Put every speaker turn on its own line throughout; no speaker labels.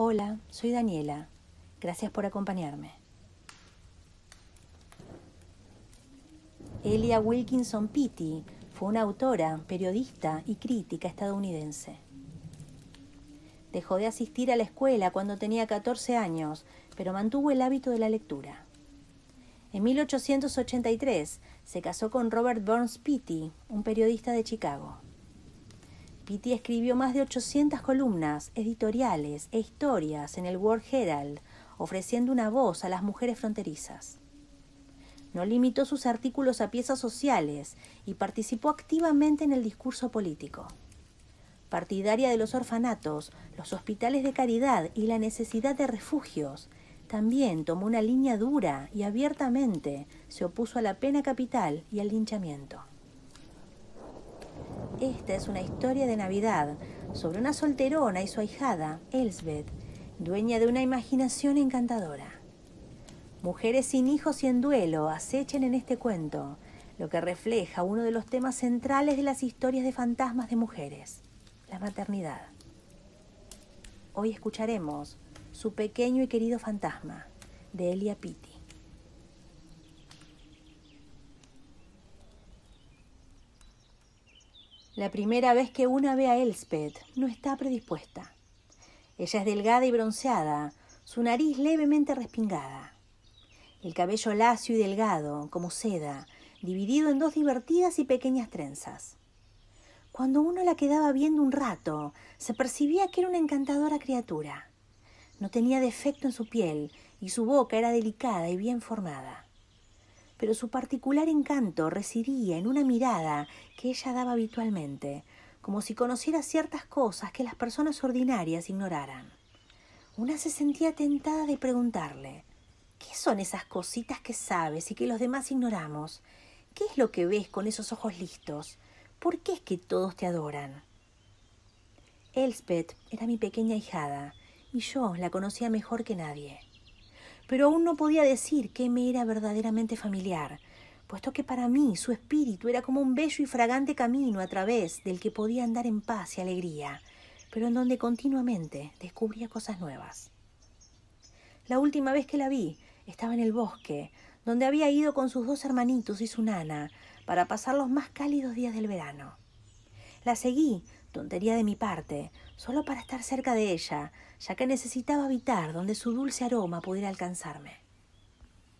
Hola, soy Daniela. Gracias por acompañarme. Elia Wilkinson Pitti fue una autora, periodista y crítica estadounidense. Dejó de asistir a la escuela cuando tenía 14 años, pero mantuvo el hábito de la lectura. En 1883 se casó con Robert Burns Pitti, un periodista de Chicago. Pitti escribió más de 800 columnas, editoriales e historias en el World Herald, ofreciendo una voz a las mujeres fronterizas. No limitó sus artículos a piezas sociales y participó activamente en el discurso político. Partidaria de los orfanatos, los hospitales de caridad y la necesidad de refugios, también tomó una línea dura y abiertamente se opuso a la pena capital y al linchamiento. Esta es una historia de Navidad sobre una solterona y su ahijada, Elsbeth, dueña de una imaginación encantadora. Mujeres sin hijos y en duelo acechan en este cuento, lo que refleja uno de los temas centrales de las historias de fantasmas de mujeres, la maternidad. Hoy escucharemos Su pequeño y querido fantasma, de Elia Pitti. La primera vez que una ve a Elspeth no está predispuesta. Ella es delgada y bronceada, su nariz levemente respingada. El cabello lacio y delgado, como seda, dividido en dos divertidas y pequeñas trenzas. Cuando uno la quedaba viendo un rato, se percibía que era una encantadora criatura. No tenía defecto en su piel y su boca era delicada y bien formada pero su particular encanto residía en una mirada que ella daba habitualmente, como si conociera ciertas cosas que las personas ordinarias ignoraran. Una se sentía tentada de preguntarle ¿Qué son esas cositas que sabes y que los demás ignoramos? ¿Qué es lo que ves con esos ojos listos? ¿Por qué es que todos te adoran? Elspeth era mi pequeña hijada, y yo la conocía mejor que nadie pero aún no podía decir qué me era verdaderamente familiar, puesto que para mí su espíritu era como un bello y fragante camino a través del que podía andar en paz y alegría, pero en donde continuamente descubría cosas nuevas. La última vez que la vi estaba en el bosque, donde había ido con sus dos hermanitos y su nana para pasar los más cálidos días del verano. La seguí, tontería de mi parte, solo para estar cerca de ella, ya que necesitaba habitar donde su dulce aroma pudiera alcanzarme.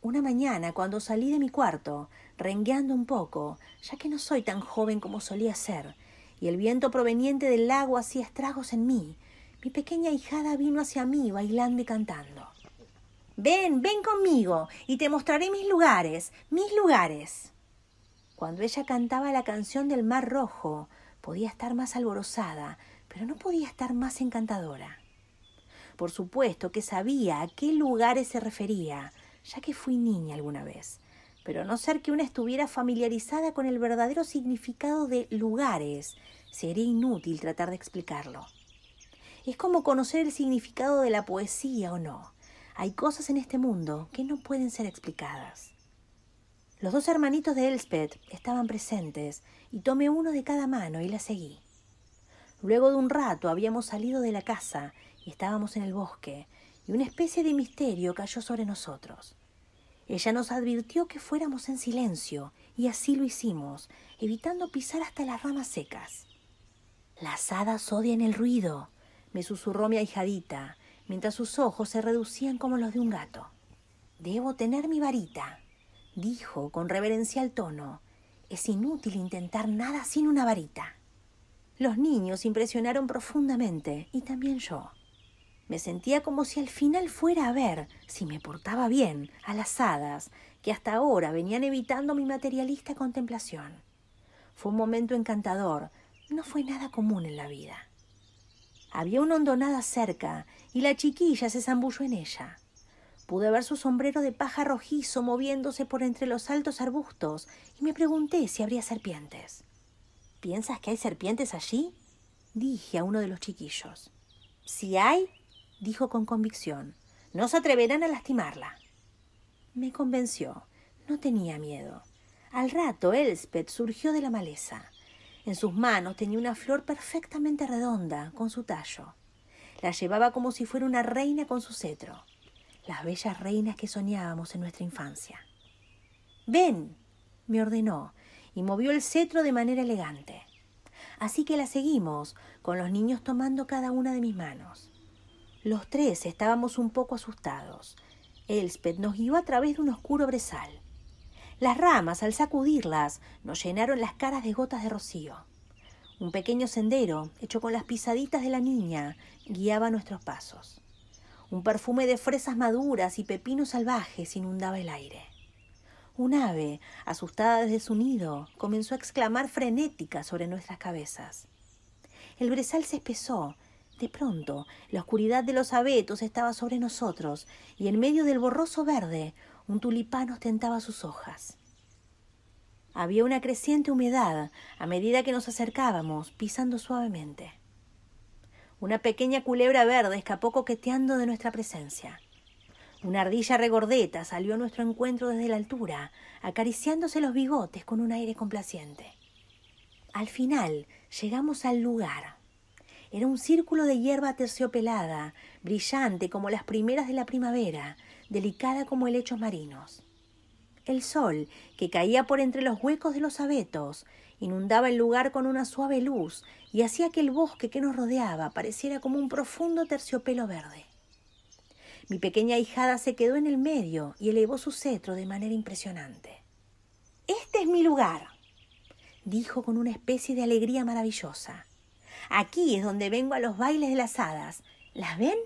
Una mañana, cuando salí de mi cuarto, rengueando un poco, ya que no soy tan joven como solía ser, y el viento proveniente del lago hacía estragos en mí, mi pequeña hijada vino hacia mí bailando y cantando. Ven, ven conmigo, y te mostraré mis lugares, mis lugares. Cuando ella cantaba la canción del Mar Rojo, podía estar más alborozada, pero no podía estar más encantadora. Por supuesto que sabía a qué lugares se refería, ya que fui niña alguna vez, pero a no ser que una estuviera familiarizada con el verdadero significado de lugares, sería inútil tratar de explicarlo. Es como conocer el significado de la poesía o no. Hay cosas en este mundo que no pueden ser explicadas. Los dos hermanitos de Elspeth estaban presentes y tomé uno de cada mano y la seguí. Luego de un rato habíamos salido de la casa y estábamos en el bosque, y una especie de misterio cayó sobre nosotros. Ella nos advirtió que fuéramos en silencio, y así lo hicimos, evitando pisar hasta las ramas secas. Las hadas odian el ruido, me susurró mi ahijadita, mientras sus ojos se reducían como los de un gato. Debo tener mi varita, dijo con reverencial tono. Es inútil intentar nada sin una varita. Los niños impresionaron profundamente, y también yo. Me sentía como si al final fuera a ver, si me portaba bien, a las hadas, que hasta ahora venían evitando mi materialista contemplación. Fue un momento encantador, no fue nada común en la vida. Había una hondonada cerca, y la chiquilla se zambulló en ella. Pude ver su sombrero de paja rojizo moviéndose por entre los altos arbustos, y me pregunté si habría serpientes. ¿Piensas que hay serpientes allí? dije a uno de los chiquillos. Si hay, dijo con convicción, no se atreverán a lastimarla. Me convenció. No tenía miedo. Al rato Elspeth surgió de la maleza. En sus manos tenía una flor perfectamente redonda, con su tallo. La llevaba como si fuera una reina con su cetro, las bellas reinas que soñábamos en nuestra infancia. Ven, me ordenó, y movió el cetro de manera elegante. Así que la seguimos, con los niños tomando cada una de mis manos. Los tres estábamos un poco asustados. Elspeth nos guió a través de un oscuro brezal. Las ramas, al sacudirlas, nos llenaron las caras de gotas de rocío. Un pequeño sendero, hecho con las pisaditas de la niña, guiaba nuestros pasos. Un perfume de fresas maduras y pepinos salvajes inundaba el aire. Un ave, asustada desde su nido, comenzó a exclamar frenética sobre nuestras cabezas. El brezal se espesó. De pronto, la oscuridad de los abetos estaba sobre nosotros, y en medio del borroso verde, un tulipán ostentaba sus hojas. Había una creciente humedad a medida que nos acercábamos, pisando suavemente. Una pequeña culebra verde escapó coqueteando de nuestra presencia. Una ardilla regordeta salió a nuestro encuentro desde la altura, acariciándose los bigotes con un aire complaciente. Al final llegamos al lugar. Era un círculo de hierba terciopelada, brillante como las primeras de la primavera, delicada como helechos marinos. El sol, que caía por entre los huecos de los abetos, inundaba el lugar con una suave luz y hacía que el bosque que nos rodeaba pareciera como un profundo terciopelo verde. Mi pequeña hijada se quedó en el medio y elevó su cetro de manera impresionante. Este es mi lugar, dijo con una especie de alegría maravillosa. Aquí es donde vengo a los bailes de las hadas. ¿Las ven?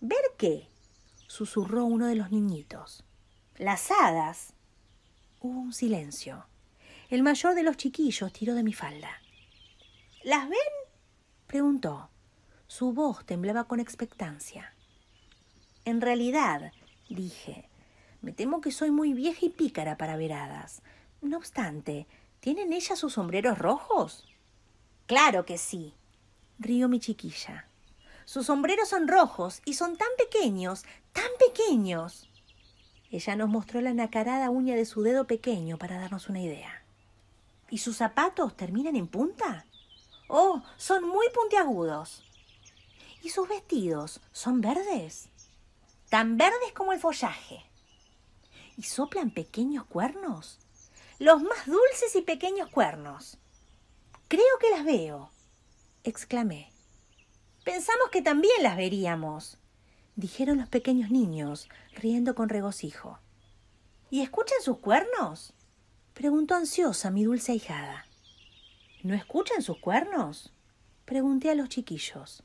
¿Ver qué? susurró uno de los niñitos. Las hadas. Hubo un silencio. El mayor de los chiquillos tiró de mi falda. ¿Las ven? preguntó. Su voz temblaba con expectancia. En realidad, dije, me temo que soy muy vieja y pícara para ver hadas. No obstante, ¿tienen ellas sus sombreros rojos? Claro que sí, rió mi chiquilla. Sus sombreros son rojos y son tan pequeños, tan pequeños. Ella nos mostró la nacarada uña de su dedo pequeño para darnos una idea. ¿Y sus zapatos terminan en punta? Oh, son muy puntiagudos. ¿Y sus vestidos son verdes? tan verdes como el follaje. ¿Y soplan pequeños cuernos? Los más dulces y pequeños cuernos. Creo que las veo, exclamé. Pensamos que también las veríamos, dijeron los pequeños niños, riendo con regocijo. ¿Y escuchan sus cuernos? Preguntó ansiosa mi dulce hijada. ¿No escuchan sus cuernos? pregunté a los chiquillos.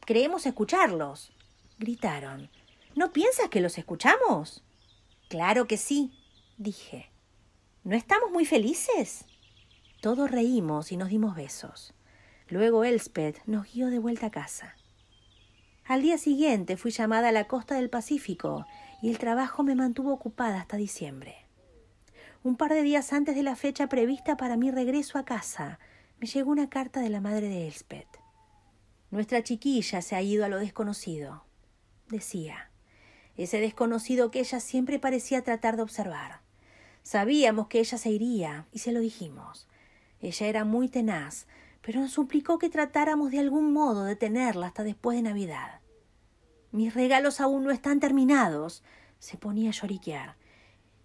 Creemos escucharlos, gritaron. ¿No piensas que los escuchamos? Claro que sí, dije. ¿No estamos muy felices? Todos reímos y nos dimos besos. Luego Elspeth nos guió de vuelta a casa. Al día siguiente fui llamada a la costa del Pacífico y el trabajo me mantuvo ocupada hasta diciembre. Un par de días antes de la fecha prevista para mi regreso a casa, me llegó una carta de la madre de Elspeth. Nuestra chiquilla se ha ido a lo desconocido decía, ese desconocido que ella siempre parecía tratar de observar. Sabíamos que ella se iría, y se lo dijimos. Ella era muy tenaz, pero nos suplicó que tratáramos de algún modo de tenerla hasta después de Navidad. Mis regalos aún no están terminados, se ponía a lloriquear.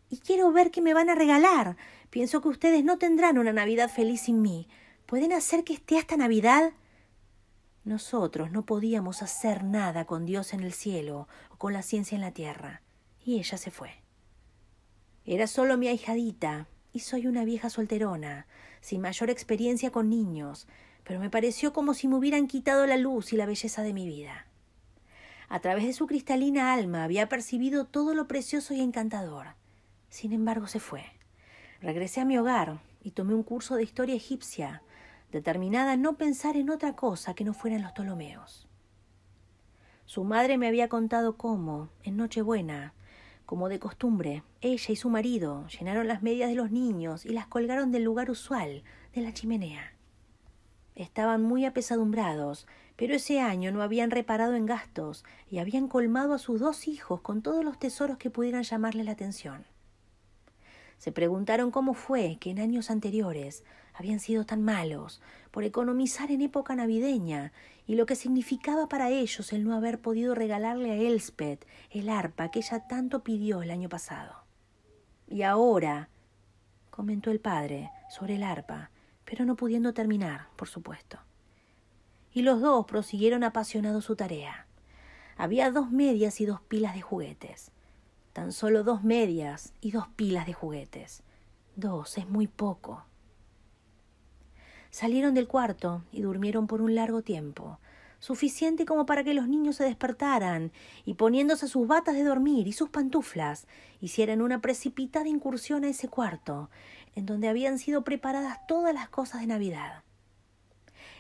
Y quiero ver qué me van a regalar. Pienso que ustedes no tendrán una Navidad feliz sin mí. ¿Pueden hacer que esté hasta Navidad? Nosotros no podíamos hacer nada con Dios en el cielo o con la ciencia en la tierra, y ella se fue. Era solo mi ahijadita, y soy una vieja solterona, sin mayor experiencia con niños, pero me pareció como si me hubieran quitado la luz y la belleza de mi vida. A través de su cristalina alma había percibido todo lo precioso y encantador. Sin embargo, se fue. Regresé a mi hogar y tomé un curso de historia egipcia, determinada a no pensar en otra cosa que no fueran los Ptolomeos. Su madre me había contado cómo, en Nochebuena, como de costumbre, ella y su marido llenaron las medias de los niños y las colgaron del lugar usual, de la chimenea. Estaban muy apesadumbrados, pero ese año no habían reparado en gastos y habían colmado a sus dos hijos con todos los tesoros que pudieran llamarle la atención. Se preguntaron cómo fue que en años anteriores habían sido tan malos por economizar en época navideña y lo que significaba para ellos el no haber podido regalarle a Elspeth el arpa que ella tanto pidió el año pasado. Y ahora, comentó el padre sobre el arpa, pero no pudiendo terminar, por supuesto. Y los dos prosiguieron apasionados su tarea. Había dos medias y dos pilas de juguetes. Tan solo dos medias y dos pilas de juguetes. Dos es muy poco. Salieron del cuarto y durmieron por un largo tiempo, suficiente como para que los niños se despertaran y poniéndose sus batas de dormir y sus pantuflas, hicieran una precipitada incursión a ese cuarto, en donde habían sido preparadas todas las cosas de Navidad.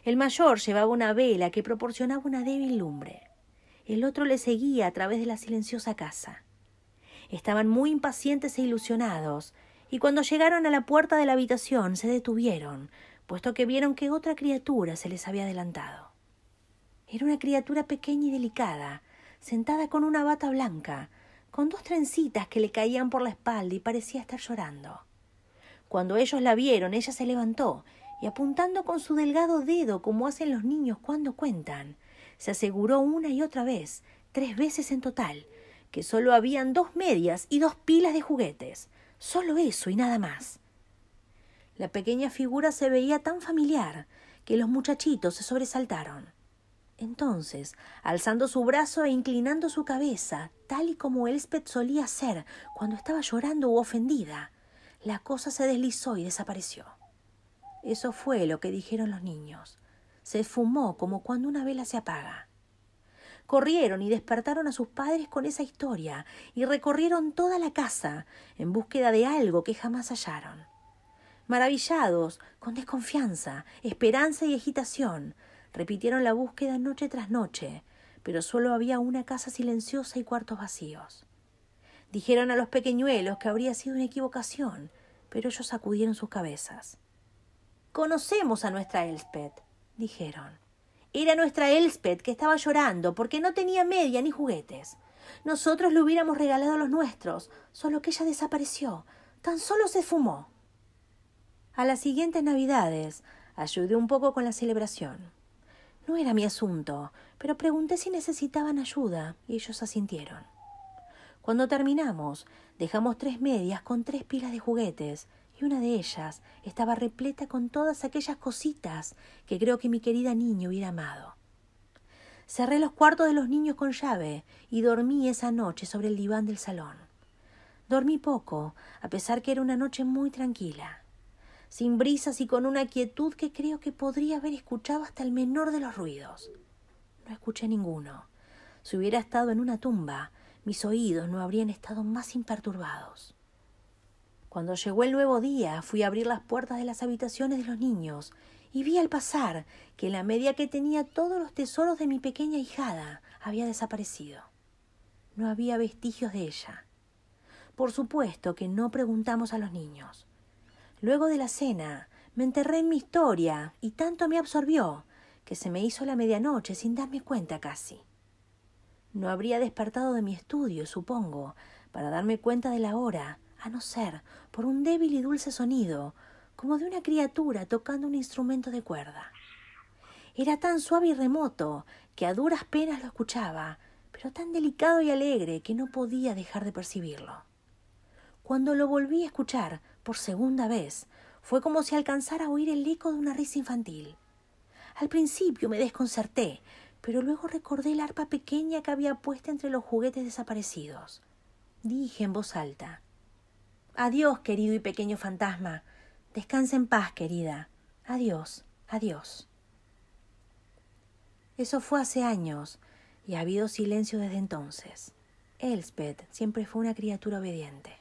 El mayor llevaba una vela que proporcionaba una débil lumbre. El otro le seguía a través de la silenciosa casa. Estaban muy impacientes e ilusionados, y cuando llegaron a la puerta de la habitación se detuvieron, puesto que vieron que otra criatura se les había adelantado. Era una criatura pequeña y delicada, sentada con una bata blanca, con dos trencitas que le caían por la espalda y parecía estar llorando. Cuando ellos la vieron, ella se levantó y apuntando con su delgado dedo como hacen los niños cuando cuentan, se aseguró una y otra vez, tres veces en total, que solo habían dos medias y dos pilas de juguetes, solo eso y nada más. La pequeña figura se veía tan familiar que los muchachitos se sobresaltaron. Entonces, alzando su brazo e inclinando su cabeza, tal y como Elspeth solía hacer cuando estaba llorando u ofendida, la cosa se deslizó y desapareció. Eso fue lo que dijeron los niños. Se esfumó como cuando una vela se apaga. Corrieron y despertaron a sus padres con esa historia y recorrieron toda la casa en búsqueda de algo que jamás hallaron maravillados, con desconfianza, esperanza y agitación, repitieron la búsqueda noche tras noche, pero solo había una casa silenciosa y cuartos vacíos. Dijeron a los pequeñuelos que habría sido una equivocación, pero ellos sacudieron sus cabezas. Conocemos a nuestra Elspeth, dijeron. Era nuestra Elspeth que estaba llorando porque no tenía media ni juguetes. Nosotros le hubiéramos regalado los nuestros, solo que ella desapareció, tan solo se fumó. A las siguientes Navidades ayudé un poco con la celebración. No era mi asunto, pero pregunté si necesitaban ayuda y ellos asintieron. Cuando terminamos, dejamos tres medias con tres pilas de juguetes y una de ellas estaba repleta con todas aquellas cositas que creo que mi querida niña hubiera amado. Cerré los cuartos de los niños con llave y dormí esa noche sobre el diván del salón. Dormí poco, a pesar que era una noche muy tranquila sin brisas y con una quietud que creo que podría haber escuchado hasta el menor de los ruidos. No escuché ninguno. Si hubiera estado en una tumba, mis oídos no habrían estado más imperturbados. Cuando llegó el nuevo día, fui a abrir las puertas de las habitaciones de los niños y vi al pasar que la media que tenía todos los tesoros de mi pequeña hijada había desaparecido. No había vestigios de ella. Por supuesto que no preguntamos a los niños. Luego de la cena, me enterré en mi historia y tanto me absorbió que se me hizo la medianoche sin darme cuenta casi. No habría despertado de mi estudio, supongo, para darme cuenta de la hora, a no ser por un débil y dulce sonido, como de una criatura tocando un instrumento de cuerda. Era tan suave y remoto que a duras penas lo escuchaba, pero tan delicado y alegre que no podía dejar de percibirlo. Cuando lo volví a escuchar por segunda vez, fue como si alcanzara a oír el eco de una risa infantil. Al principio me desconcerté, pero luego recordé el arpa pequeña que había puesta entre los juguetes desaparecidos. Dije en voz alta Adiós, querido y pequeño fantasma. Descansa en paz, querida. Adiós, adiós. Eso fue hace años, y ha habido silencio desde entonces. Elspeth siempre fue una criatura obediente.